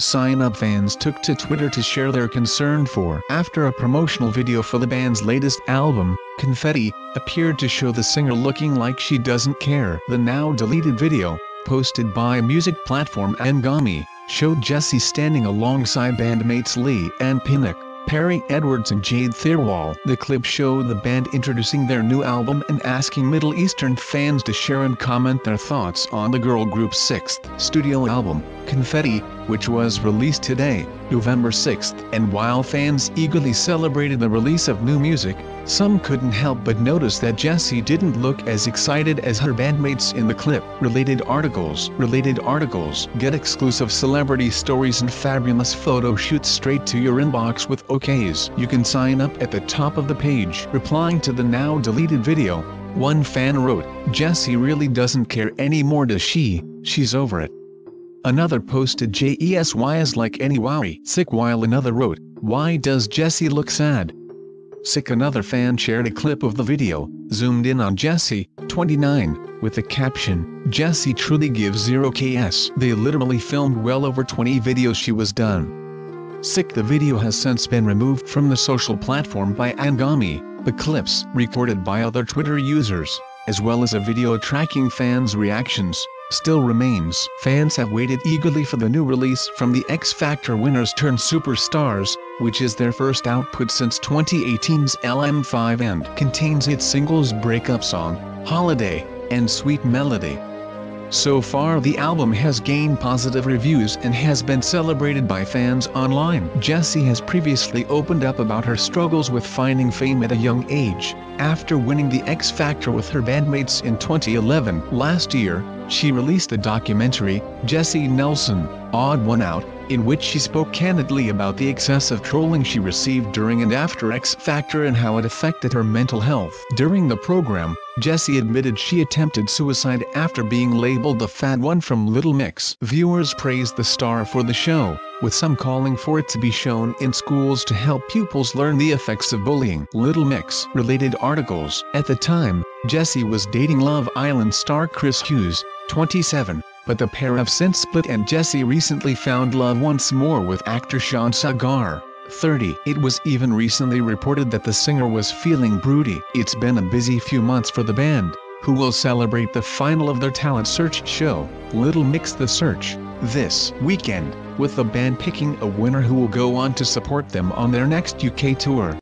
sign-up fans took to Twitter to share their concern for. After a promotional video for the band's latest album, Confetti, appeared to show the singer looking like she doesn't care. The now-deleted video, posted by music platform Anghami, showed Jesy standing alongside bandmates Lee and Pinnock. Perrie Edwards and Jade Thirlwall. The clip showed the band introducing their new album and asking Middle Eastern fans to share and comment their thoughts on the girl group's sixth studio album, Confetti, which was released today, November 6th. And while fans eagerly celebrated the release of new music, some couldn't help but notice that Jesy didn't look as excited as her bandmates in the clip. Related articles Related articles Get exclusive celebrity stories and fabulous photo shoots straight to your inbox with OKs. You can sign up at the top of the page. Replying to the now deleted video, one fan wrote, Jesy really doesn't care anymore does she, she's over it. Another posted JESY is like any worry. Sick while another wrote, why does Jesy look sad? Sick another fan shared a clip of the video, zoomed in on Jesy, 29, with the caption, Jesy truly gives 0 ks. They literally filmed well over 20 videos she was done. Sick the video has since been removed from the social platform by Anghami, the clips recorded by other Twitter users, as well as a video tracking fans' reactions, still remains. Fans have waited eagerly for the new release from the X Factor winners turned superstars, which is their first output since 2018's LM5 and contains its singles Breakup Song, Holiday, and Sweet Melody. So far the album has gained positive reviews and has been celebrated by fans online. Jesy has previously opened up about her struggles with finding fame at a young age. After winning the X Factor with her bandmates in 2011, last year, she released the documentary, Jesy Nelson, Odd One Out, in which she spoke candidly about the excessive trolling she received during and after X Factor and how it affected her mental health. During the program, Jesy admitted she attempted suicide after being labeled the fat one from Little Mix. Viewers praised the star for the show, with some calling for it to be shown in schools to help pupils learn the effects of bullying. Little Mix related articles. At the time, Jesy was dating Love Island star Chris Hughes, 27, but the pair have since split and Jesy recently found love once more with actor Sean Sagar. 30. It was even recently reported that the singer was feeling broody. It's been a busy few months for the band, who will celebrate the final of their talent search show, Little Mix the Search, this weekend, with the band picking a winner who will go on to support them on their next UK tour.